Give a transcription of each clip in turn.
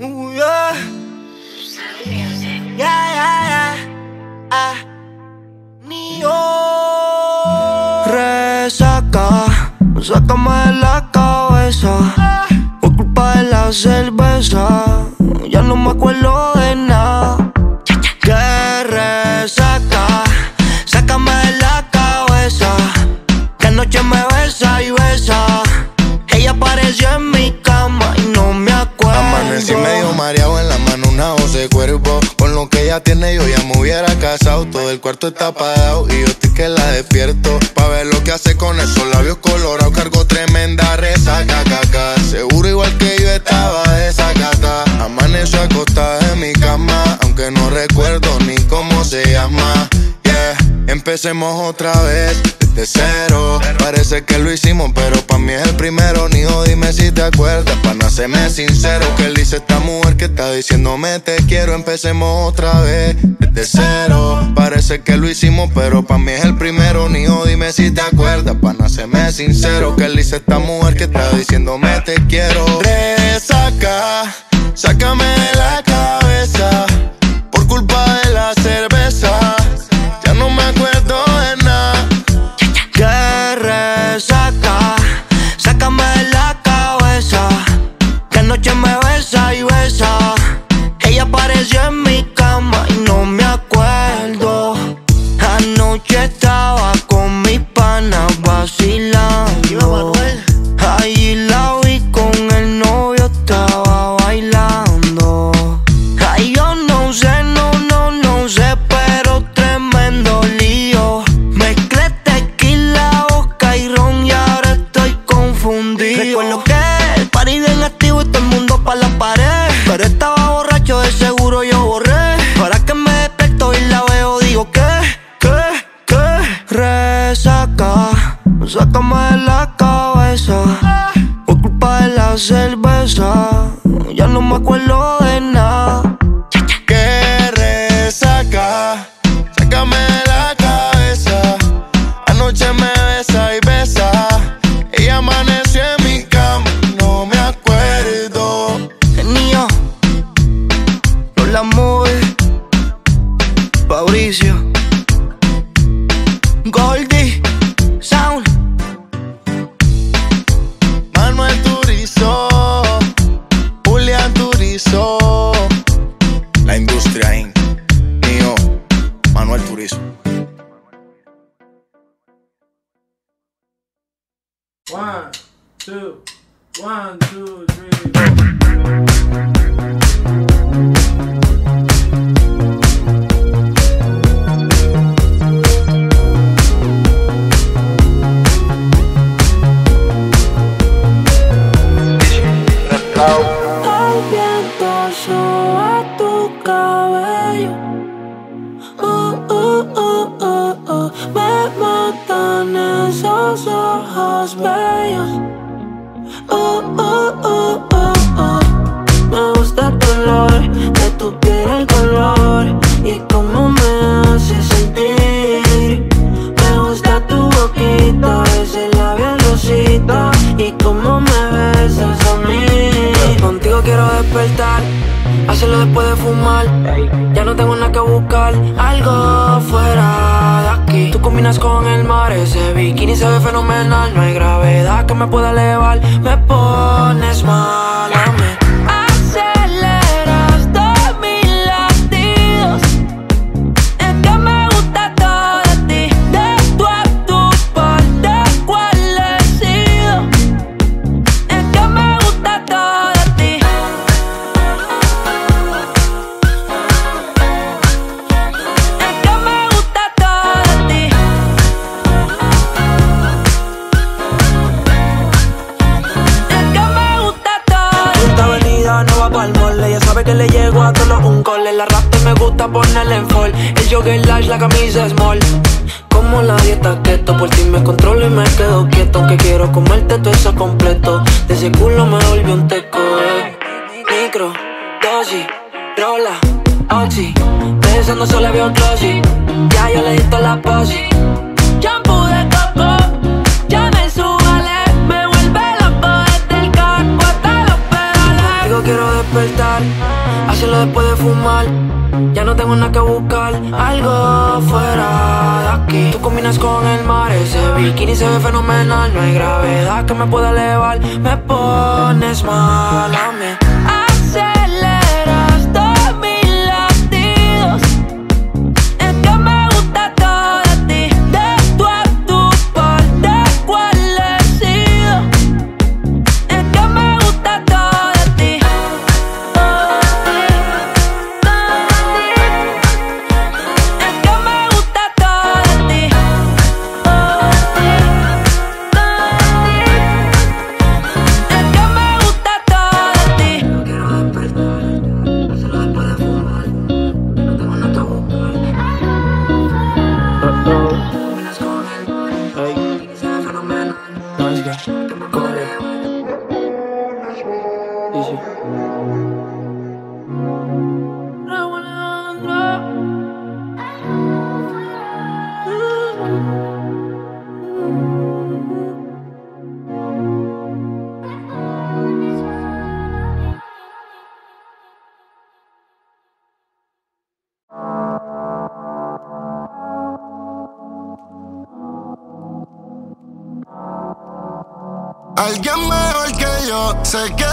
Ooh, yeah. Yeah, yeah, yeah. Ah, Nio. Resaca, sácame de la cabeza. Ah. Por culpa de la cerveza, ya no me acuerdo de nada mareado en la mano una voz de cuervo. Con lo que ella tiene yo ya me hubiera casado. Todo el cuarto está apagado y yo estoy que la despierto. Pa' ver lo que hace con esos labios colorados. Cargo tremenda resaca, caca. Seguro igual que yo estaba desacata. Amaneció acostada en mi cama. Aunque no recuerdo ni cómo se llama. Empecemos otra vez de cero. Parece que lo hicimos, pero pa' mí es el primero. Ni dime si te acuerdas, pa' no sincero. Que dice esta mujer que está diciéndome te quiero. Empecemos otra vez de cero. Parece que lo hicimos, pero pa' mí es el primero. Ni dime si te acuerdas, pa' no hacerme sincero. Que dice esta mujer que está diciéndome te quiero. Resaca, sácame de la Sé que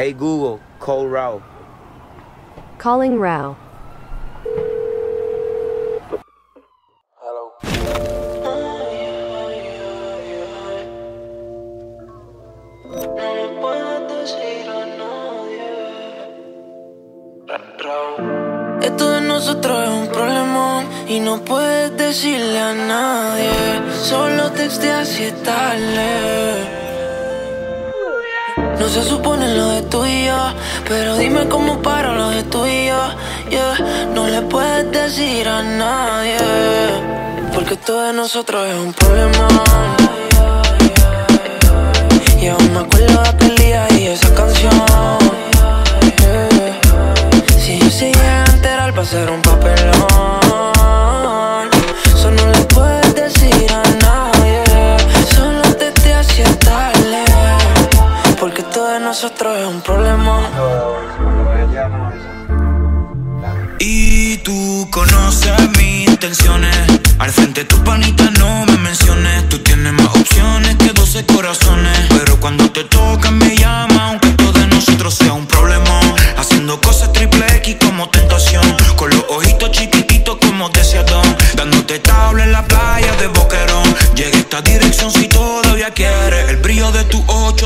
Hey Google, call Rao. Calling Rao. Hello. Esto de nosotros es un problema y no puedes decirle a nadie. Solo texteas y tarde. No se supone lo de tú y yo, pero dime cómo para lo de tú y yo. No le puedes decir a nadie, porque todo de nosotros es un problema. Y aún me acuerdo de aquel día y esa canción. Si yo se llega a enterar, va a un papelón.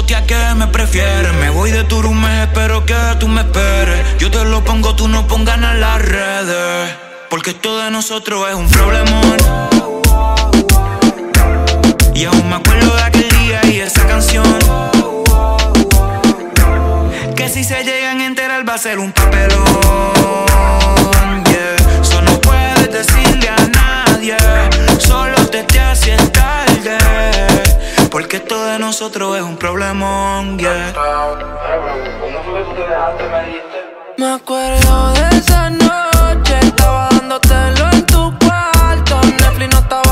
Tía, que me prefieres. Me voy de tu room, espero que tú me esperes. Yo te lo pongo, tú no pongas en las redes. Porque esto de nosotros es un problemón. Y aún me acuerdo de aquel día y esa canción. Que si se llegan a enterar va a ser un papelón. Yeah. Eso no puedes decirle a nadie. Solo te haces tarde. Porque esto de nosotros es un problemón. Yeah. Me acuerdo de esa noche, estaba dándotelo en tu cuarto. Netflix no estaba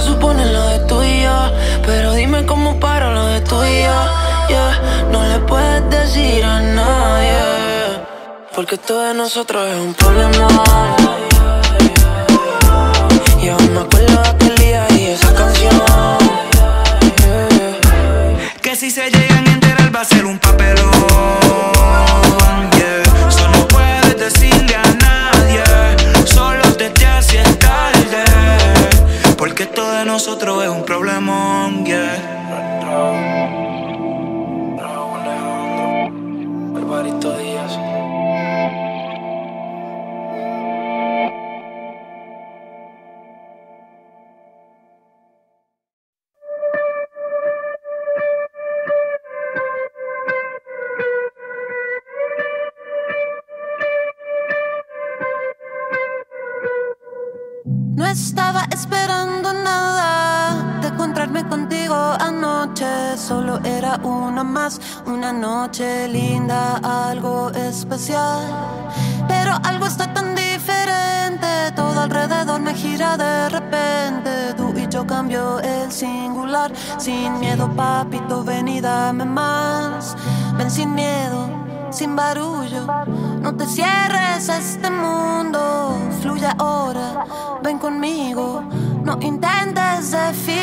se supone lo de tú yo, pero dime cómo para lo de tú y yo. Yeah. No le puedes decir a nadie, porque todo de nosotros es un problema. Y aún me acuerdo de una noche linda, algo especial. Pero algo está tan diferente, todo alrededor me gira de repente. Tú y yo cambio el singular, sin miedo, papito, ven y dame más. Ven sin miedo, sin barullo. No te cierres a este mundo, fluye ahora, ven conmigo. No intentes definirlo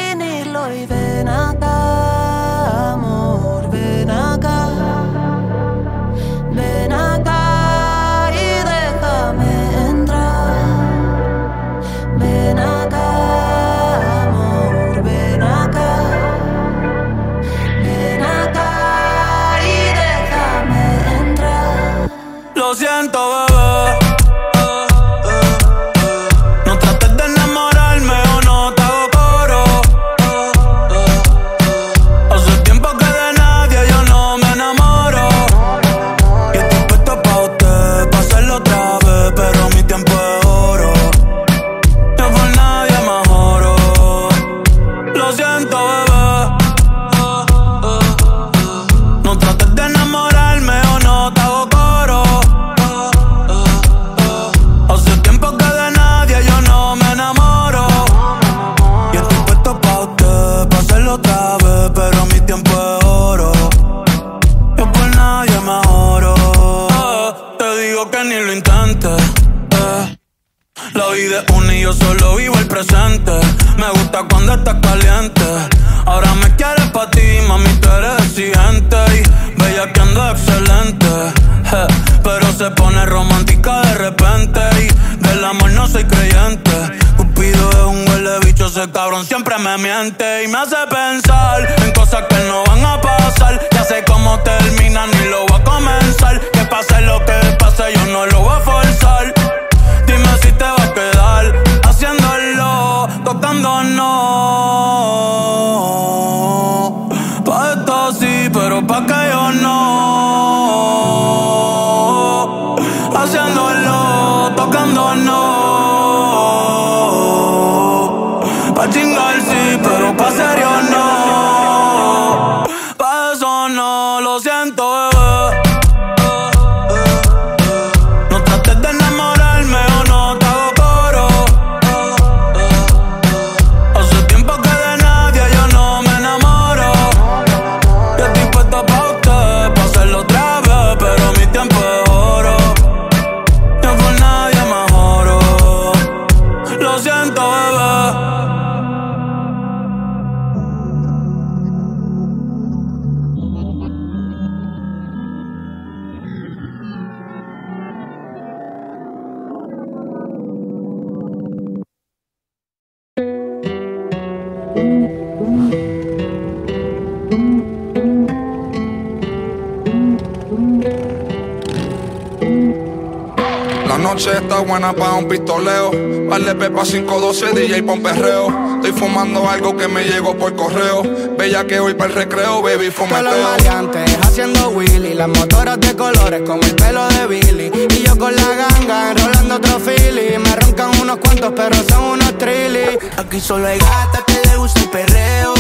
pone romántica de repente y del amor no soy creyente. Cupido es un huele bicho, ese cabrón siempre me miente y me hace pensar en cosas que no van a pasar. Ya sé cómo terminan y lo voy a comenzar. Que pase lo que pase, yo no lo voy a forzar. Noche está buena para un pistoleo. Vale pepa 512, DJ pa' un perreo. Estoy fumando algo que me llegó por correo. Bella que hoy para el recreo, baby, Todos los fumeteo. maleantes haciendo Willy Las motoras de colores como el pelo de Billy Y yo con la ganga enrolando otro Philly Me roncan unos cuantos pero son unos trilly Aquí solo hay gatas que le gusta el perreo.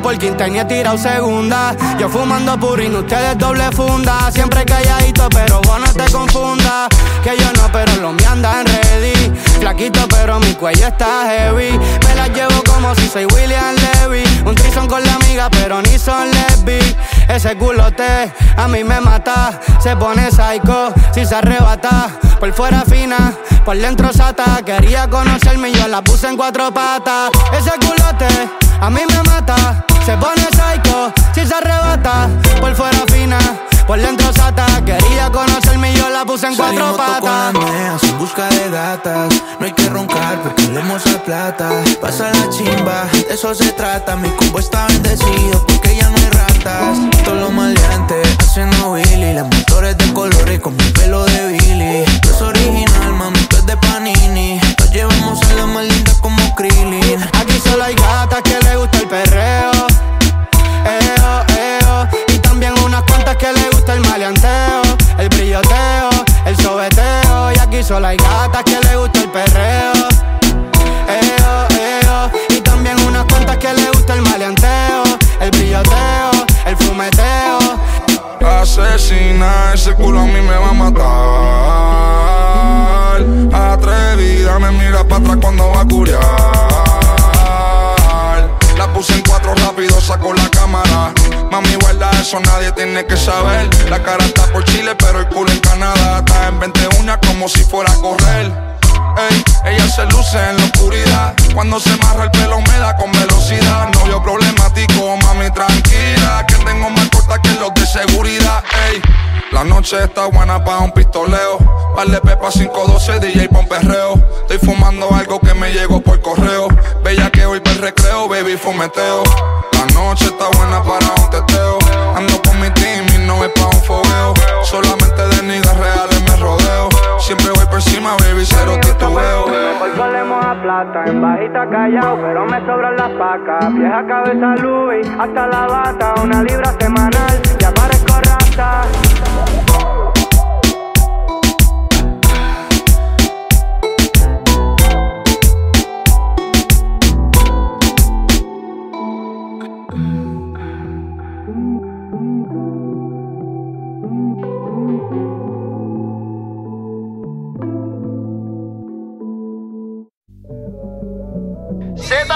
Como por quinta tirado segunda. Yo fumando purín, ustedes doble funda. Siempre calladito pero vos no te confundas. Que yo no pero los míos andan ready. Flaquito pero mi cuello está heavy. Me la llevo como si soy William Levy. Un trison con la amiga pero ni son lesbi. Ese culote a mí me mata. Se pone psycho si se arrebata. Por fuera fina, por dentro sata. Quería conocerme y yo la puse en cuatro patas. Ese culote a mí me mata Se pone psycho si se arrebata Por fuera fina, por dentro sata Quería conocerme y yo la puse en cuatro Salimos patas en busca de gatas. No hay que roncar porque leemos a plata. Pasa la chimba, de eso se trata. Mi combo está bendecido porque ya no ratas. Todos los maleantes haciendo Willy. Las motores de colores como el pelo de Billy. No es original, mami, tú es de Panini. Nos llevamos a la más linda como Krillin. Aquí solo hay gatas que le gusta el perreo. Eo, eo. Y también unas cuantas que le gusta el maleanteo, el brilloteo, el sobeteo. Y aquí solo hay gatas que le gusta el perreo. Asesina, ese culo a mí me va a matar. Atrevida, me mira para atrás cuando va a curiar. La puse en cuatro rápido, saco la cámara. Mami, guarda eso, nadie tiene que saber. La cara está por Chile, pero el culo en Canadá. Está en 21 como si fuera a correr. Ella se luce en la oscuridad. Cuando se marra el pelo me da con velocidad. Novio problemático, mami, tranquila. Que tengo más corta que los de seguridad. Ey, la noche está buena para un pistoleo. Vale pepa 512, DJ pa' un perreo. Estoy fumando algo que me llegó por correo. Bella que hoy el recreo, baby, fumeteo. La noche está buena para un teteo. Ando con mi team y no es pa' un fogueo. Solamente de niggas reales me rodeo. Siempre voy por encima, baby, cero titubeo. Hoy solemos a plata, en bajita callao, pero me sobran las pacas. Vieja cabeza Louis, hasta la bata, una libra semanal, ya parezco rata.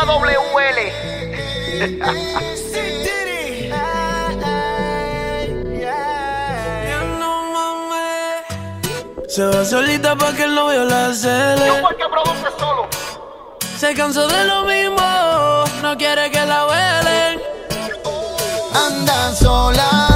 AWL. Se va solita pa' que el novio la cele. Yo porque produce solo. Se cansó de lo mismo, no quiere que la huelen. Anda sola.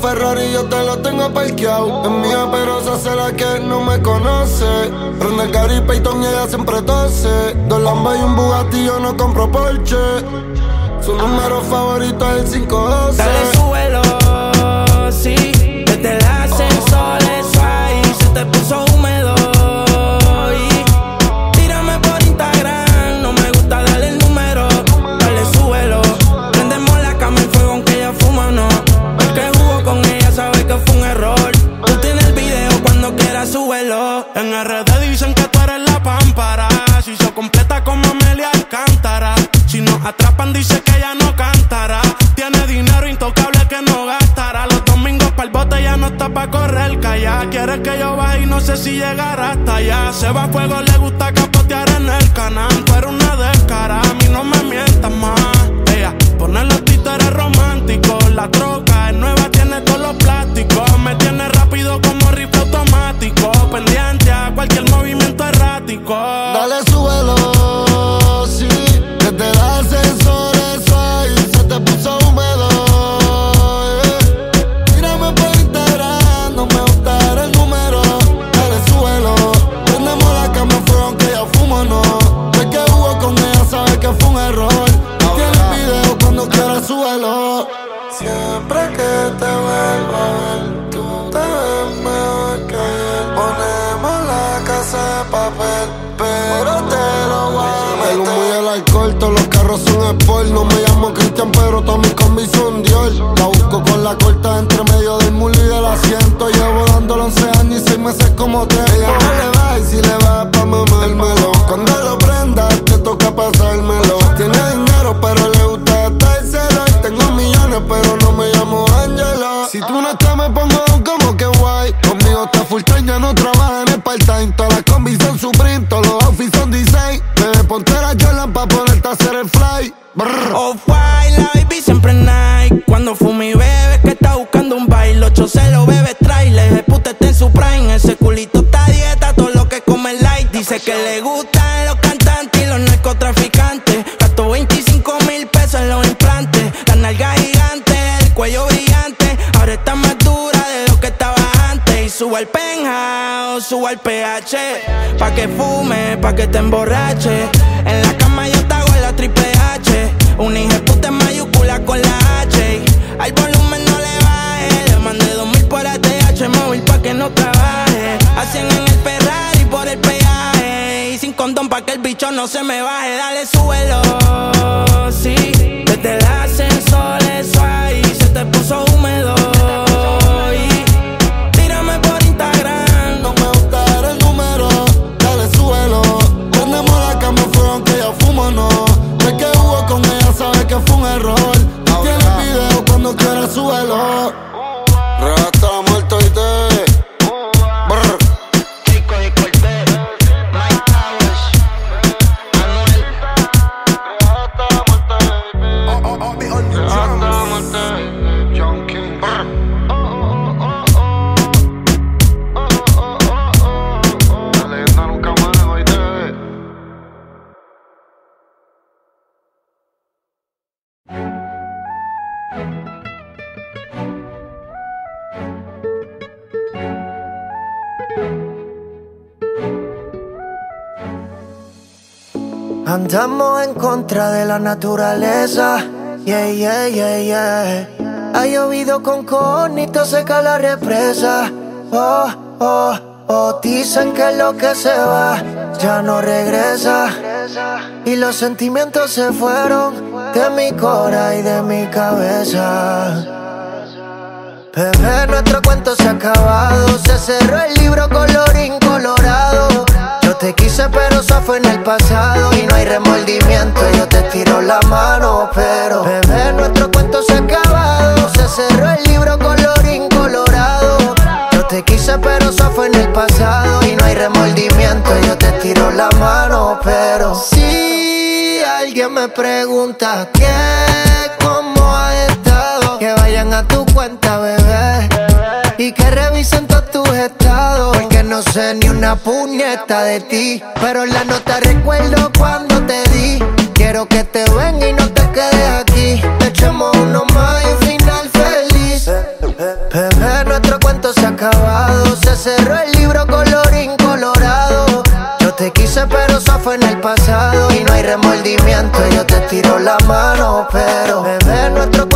Ferrari yo te lo tengo parqueado. Es mía, pero se hace la que no me conoce. Prende el Gary Payton y ella siempre tose. Dos Lamba y un Bugatti, yo no compro Porsche. Su número favorito es el 512. Dale, suelo. Meses como te. Pa' que fume, pa' que te emborrache. En la cama yo te hago la triple H. Una hija puta en mayúscula con la H. Al volumen no le baje. Le mandé dos mil por ATH móvil pa' que no trabaje. Hacen en el Ferrari por el peaje. Y sin condón pa' que el bicho no se me baje. Andamos en contra de la naturaleza. Yeah, yeah, yeah, yeah. Ha llovido con conito, seca la represa. Oh, oh, oh. Dicen que lo que se va ya no regresa. Y los sentimientos se fueron de mi cora y de mi cabeza. Bebé, nuestro cuento se ha acabado. Se cerró el libro colorín colorado. Te quise, pero eso fue en el pasado. Y no hay remordimiento, yo te tiro la mano. Pero, bebé, nuestro cuento se ha acabado. Se cerró el libro colorín colorado. Yo te quise, pero eso fue en el pasado. Y no hay remordimiento, yo te tiro la mano. Pero, si alguien me pregunta qué, cómo ha estado, que vayan a tu cuenta, bebé. Y que revisen todos tus estados. No sé ni una puñeta de ti. Pero la nota recuerdo cuando te di. Quiero que te venga y no te quedes aquí. Echemos uno más y un final feliz. Bebé, nuestro cuento se ha acabado. Se cerró el libro colorín colorado. Yo te quise, pero eso fue en el pasado. Y no hay remordimiento, yo te tiro la mano. Pero, bebé, nuestro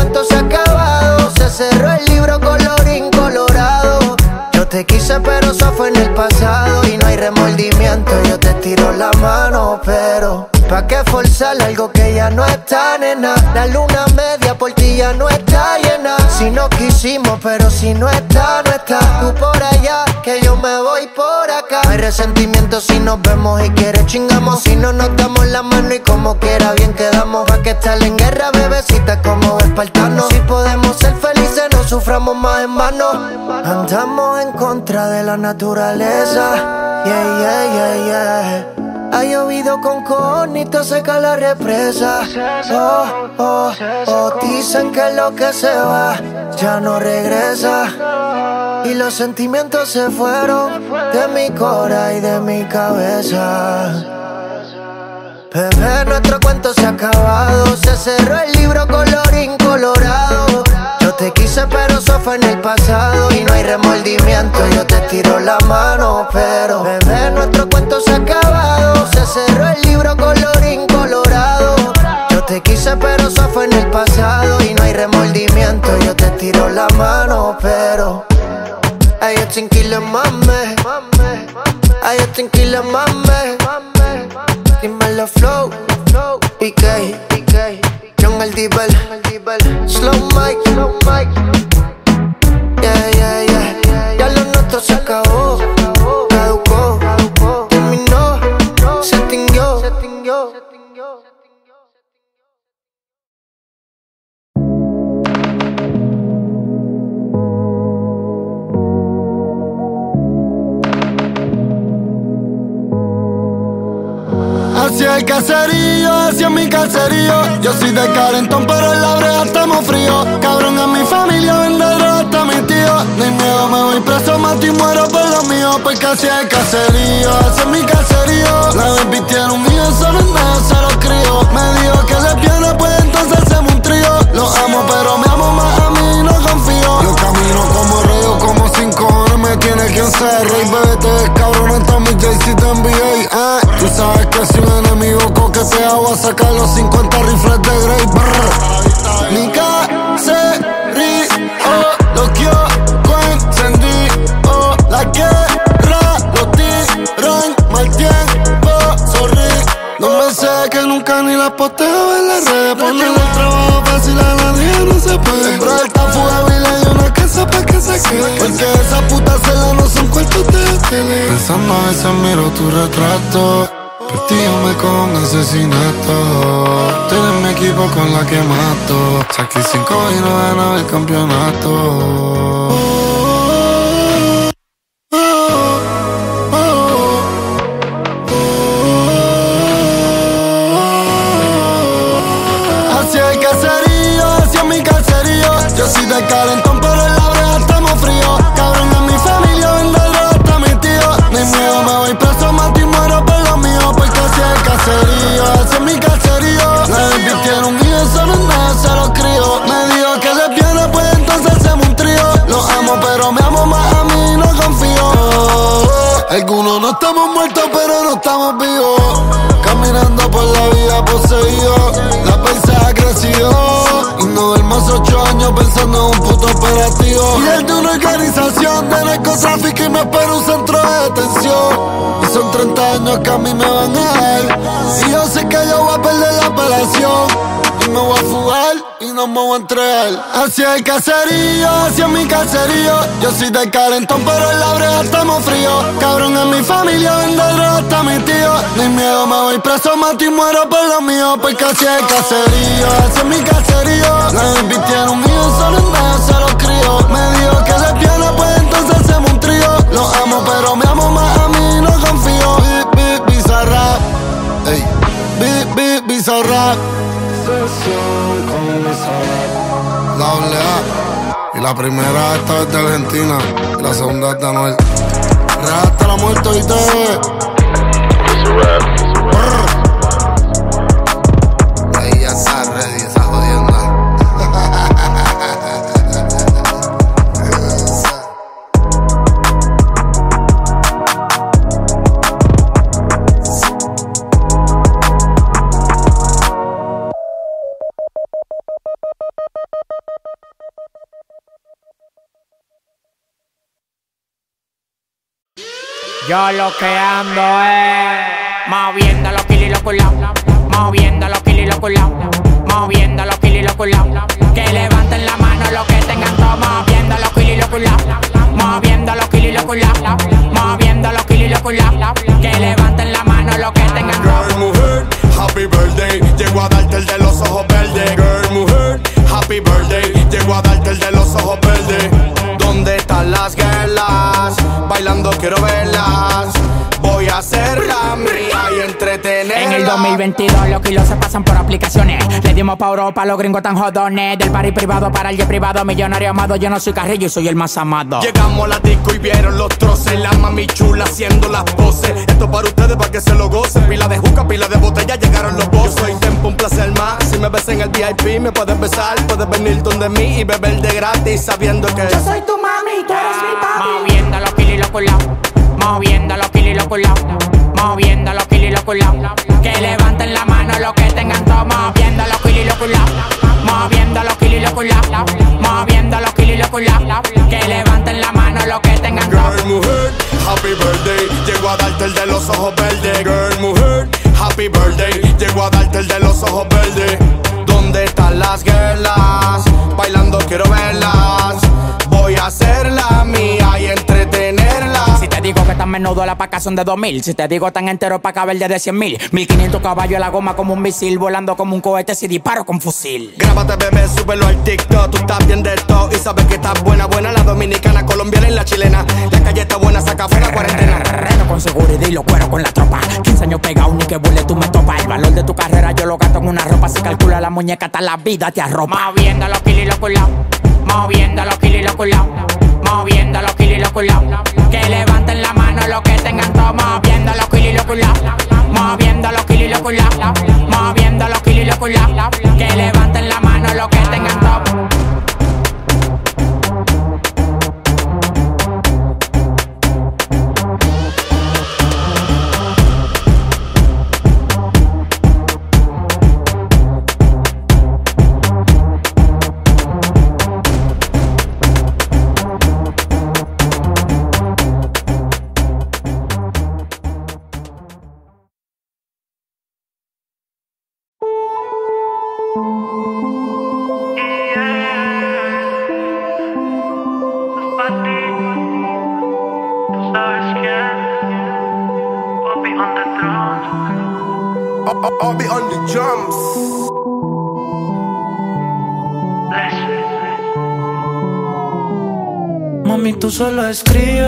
en el pasado. Y no hay remordimiento, yo te tiro la mano. Pero, ¿pa' qué forzar algo que ya no está, nena? La luna media por ti ya no está llena. Si no quisimos, pero si no está, no está. Tú por allá, que yo me voy por acá. Hay resentimiento si nos vemos y quieres chingamos. Si no nos damos la mano y como quiera bien quedamos. Pa' que estar en guerra, bebecita, como espartanos. Si podemos ser felices, no suframos más en vano. Andamos en contra de la naturaleza. Yeah, yeah, yeah, yeah. Ha llovido con conito, seca la represa. Oh, oh, oh. Dicen que lo que se va ya no regresa. Y los sentimientos se fueron de mi cora y de mi cabeza. Bebé, nuestro cuento se ha acabado. Se cerró el libro colorín colorado. Yo te quise, pero eso fue en el pasado. Y no hay remordimiento, yo te tiro la mano. Pero, bebé, nuestro cuento se ha acabado. Se cerró el libro colorín colorado. Yo te quise, pero eso fue en el pasado. Y no hay remordimiento, yo te tiro la mano. Pero, ellos sin mame. Ay, tranquila, mame. Dímelo, flow. PK. John el Divel. Slow mic. Yeah, yeah, yeah. Ya lo nuestro se acabó. Hacia el caserío, hacia mi caserío. Yo soy de Carentón, pero en la brea estamos fríos. Cabrón, en mi familia vende droga hasta mi tío. Ni miedo, me voy preso, mato y muero por lo mío. Porque hacia el caserío, hacia mi caserío. La tiene un mío, solo en nada se lo crío. Me dijo que le viene, pues entonces hacemos un trío. Lo amo, pero me amo más a mí, no confío. Yo camino como rey o como cinco horas me tiene quien ser rey. Bebé, te cabrón, está mi JC te. Sabes que si un enemigo coquetea voy a sacar los 50 rifles de Grey. Brr. Mi caserío, lo que yo encendí. Oh, la guerra, los tiros en mal tiempo. Sorry, no me sé que nunca ni la posteo en las redes. Poner el trabajo fácil a nadie no se puede. Pero esta fuga y una casa pa' que se quede. Porque esas putas celas no son cuentos de tele. Pensando a veces miro tu retrato. Por ti yo me con asesinato. Tú mi equipo con la que mato. Saqué cinco y no ganaba el campeonato. Y son 30 años que a mí me van a dar. Y yo sé que yo voy a perder la apelación. Y me voy a fugar y no me voy a entregar. Hacia el caserío, hacia mi caserío. Yo soy de calentón, pero en la brea estamos fríos. Cabrón, en mi familia vende droga hasta mi tío. Ni miedo, me voy preso, mato y muero por lo mío. Porque hacia el caserío, hacia mi caserío. La un hijo, solo en nada se lo crío. Me dijo que le viene, pues entonces hacemos un trío. Amo, pero me amo más a mí, no confío. Bip, bip, bizarrap. Ey, bip, bip, bizarrap. La doble A. Y la primera esta es de Argentina. Y la segunda es de Anuel. Real hasta la muerte y te. Ahí Yo lo que ando es moviendo los kilos y los culados, moviendo los kilos y los culados, moviendo los kilos y los. Que levanten la mano los que tengan todo, moviendo los kilos y los culados, moviendo los kilos y los culados, moviendo los kilos y los. Que levanten la mano los que tengan. Girl, mujer, happy birthday. Llego a darte el de los ojos verdes. Girl, mujer, happy birthday. Llego a darte el de los ojos verdes. ¿Dónde están las guerras? Bailando quiero verlas. Voy a hacerla mía y entretenerla. En el 2022 los kilos se pasan por aplicaciones. Le dimos pa' Europa a los gringos tan jodones. Del party privado para el jet privado. Millonario amado, yo no soy carrillo y soy el más amado. Llegamos a la disco y vieron los troces. La mami chula haciendo las poses. Esto para ustedes para que se lo gocen. Pila de juca, pila de botella, llegaron los. Yo soy tempo, un placer más. Si me ves en el VIP, me puedes besar. Puedes venir donde mí y beber de gratis sabiendo que Yo soy tu mami, tú eres mi papi. Moviendo los y los culados. Moviendo los y los culados. Moviendo los y los. Que levanten la mano los que tengan todo moviendo los y los culaos. Moviendo los y los culaos. Moviendo los y los. Que levanten la mano los que tengan todo. Girl, mujer, happy birthday. Llego a darte el de los ojos verdes. Girl, mujer, happy birthday. Llego a darte el de los ojos verdes. ¿Dónde están las girlas? Bailando quiero verlas. Voy a hacerla mía y entretenerla. Si te digo que tan menudo la paca son de 2000 Si te digo tan entero pa' caber de 100 mil 1500 caballos a la goma como un misil Volando como un cohete si disparo con fusil Grábate, bebé, súbelo al TikTok. Tú estás bien de todo y sabes que estás buena, buena. La dominicana, colombiana y la chilena. La calle está buena, saca fuera cuarentena. Reno con seguridad y lo cuero con la tropa 15 años pegado, ni que vuele tú me topa El valor de tu carrera yo lo gasto en una ropa Se calcula la muñeca hasta la vida te arropa Moviendo los kilos y los culaos Moviendo los kilos y los culaos. Moviendo los kilos y los culaos. Que levanten la mano los que tengan todo. Moviendo los kilos y los culaos. Moviendo los kilos y los culaos. Moviendo los kilos y los culaos. Que levanten la mano los que tengan todo solo escribes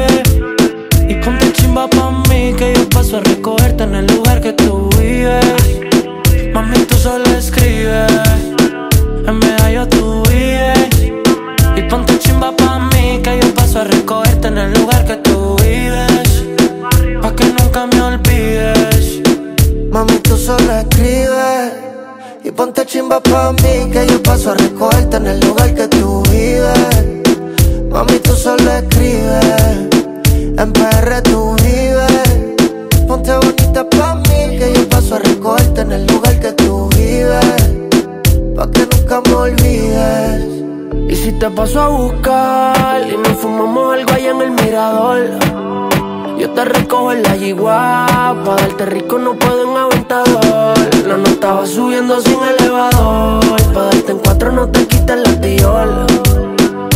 yigua, pa' darte rico no puedo en aventador. La nota va subiendo sin elevador, pa' darte en cuatro no te quites la tiola.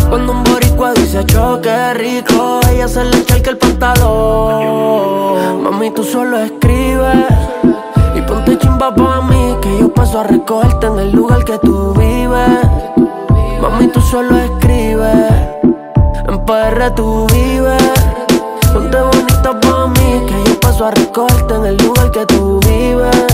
Cuando un boricua dice choque rico, ella se le echa el pantalón. Mami, tú solo escribes y ponte chimba pa' mí, que yo paso a recogerte en el lugar que tú vives. Mami, tú solo escribes, en PR tú vives. Ponte paso a recogerte en el lugar que tú vives.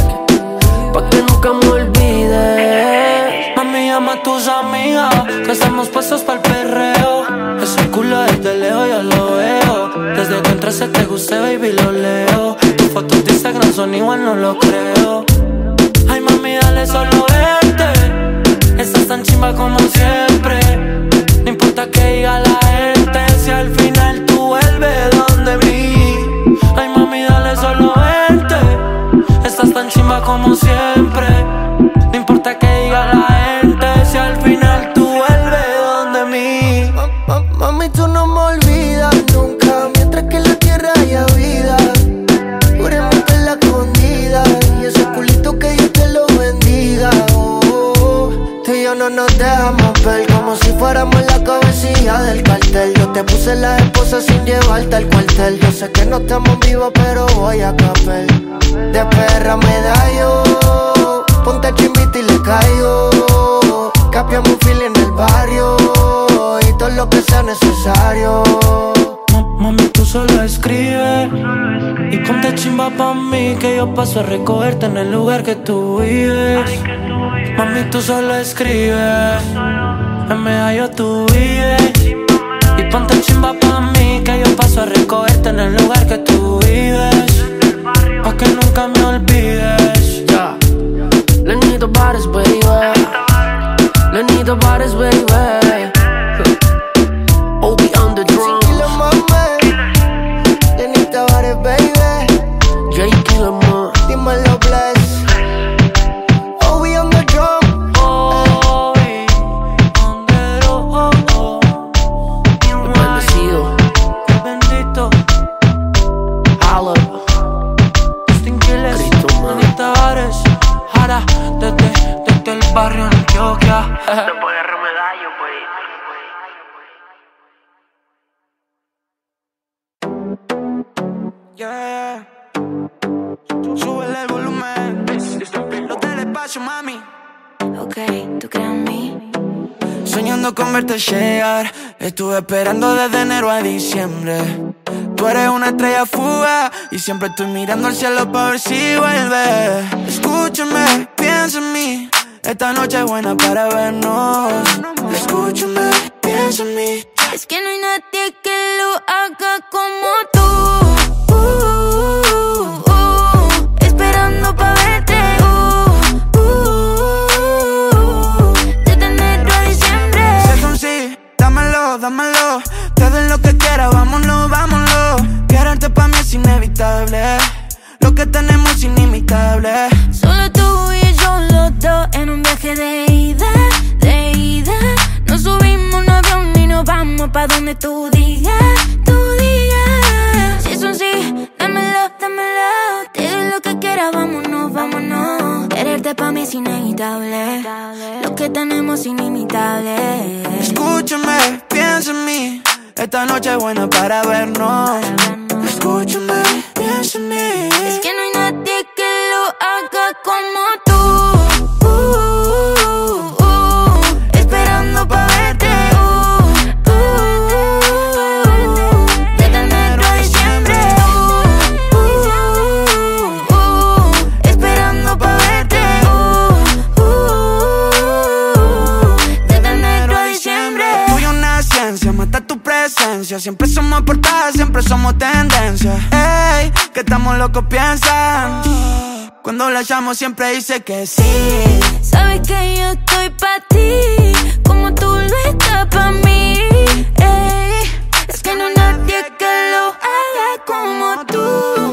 Pa' que nunca me olvides. Mami, llama a tus amigas, que estamos puestos pa'l perreo. Ese culo desde lejos yo lo veo. Desde que entraste te gusté, baby, lo leo. Tus fotos de Instagram son igual, no lo creo. Ay, mami, dale solo verte. Estás tan chimba como siempre. No importa que diga la gente, si al final tú vuelves donde mí. Como siempre. No importa que diga la nos dejamos ver Como si fuéramos la cabecilla del cartel. Yo te puse la esposa sin llevarte al cuartel. Yo sé que no estamos vivos pero voy a capel De perra me da yo Ponte chimbita y le caigo. Capiamos un en el barrio Y todo lo que sea necesario Mami, tú solo escribes y ponte chimba pa' mí que yo paso a recogerte en el lugar que tú vives. Mami, tú solo escribes, en medallo tú vives. Y ponte chimba pa' mí que yo paso a recogerte en el lugar que tú vives. Pa' que nunca me olvides. Ya. Bares, baby. Lenito Bares, baby. Obi on the drum. amor. Dímelo, bless. Oh, we on the drum. Oh, we on the oh, drum. Bendecido. Bendito. Holla. Justin Quiles. Anita Ares. Jara. Desde, desde el barrio Antioquia. No remedallo, wey. Yeah. Súbele el volumen. Los del espacio, mami. Ok, ¿tú crees en mí? Soñando con verte llegar. Estuve esperando desde enero a diciembre. Tú eres una estrella fuga y siempre estoy mirando al cielo para ver si vuelve. Escúchame, piensa en mí. Esta noche es buena para vernos. Escúchame, piensa en mí. Es que no hay nadie que lo haga como tú. Es inevitable. Lo que tenemos es inimitable. Solo tú y yo los dos en un viaje de ida, de ida. Nos subimos un avión y nos vamos pa' donde tú digas, tú digas. Si es un sí, dámelo, dámelo. Te doy lo que quieras, vámonos, vámonos. Quererte pa' mí es inevitable. Lo que tenemos es inimitable. Escúchame, piensa en mí. Esta noche es buena para vernos. Escúchame, piensa en mí. Es que no hay nadie que lo haga como tú. Uh, uh, uh, esperando pa' verte. Desde enero a diciembre. Esperando pa' verte. Uh, uh, desde enero a diciembre. Tú y una ciencia, mata tu presencia. Siempre somos portada, siempre somos tendencia. Estamos locos piensan. Cuando la llamo siempre dice que sí. Sabes que yo estoy pa' ti, como tú lo estás pa' mí. Ey, es que no hay nadie que lo haga como tú.